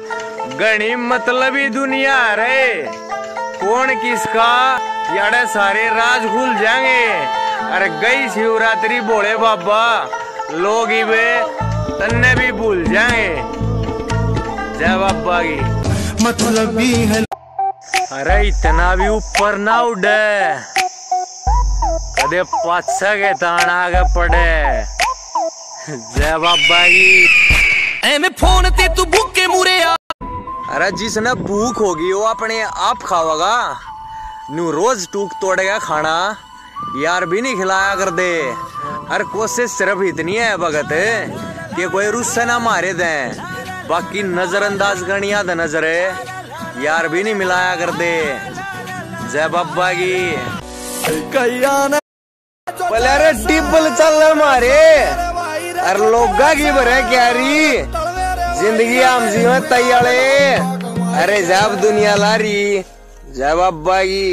गणी मतलब ही दुनिया रे। कौन किसका? यारे सारे राज खुल जाएँगे। अरे गई शिवरात्रि बोले बाबा। लोग ही वे तन्ने भी भूल जाएँगे। जय बाबा की। मतलब मतलबी है अरे इतना भी ऊपर ना उड़े। कदे पाछा के ताना आगे पड़े। जय बाबा की। एमे फ़ोन ते तू अरे जिसने भूख होगी वो अपने आप खावेगा। नू रोज टूक तोड़ेगा खाना। यार भी नहीं खिलाया कर दे अरे कोशिश सिर्फ़ इतनी है भगत कि कोई रुस्से ना मारे दे। बाकी नजरअंदाज करनिया दे नजरे यार भी नहीं मिलाया कर दे जय बाबा की। कैया अरे टिब्बल चल मारे। अरे लोगा की भरे क्यारी। ज़िंदगी हम जीवन तैयारे अरे जब दुनिया लारी जब बाबा की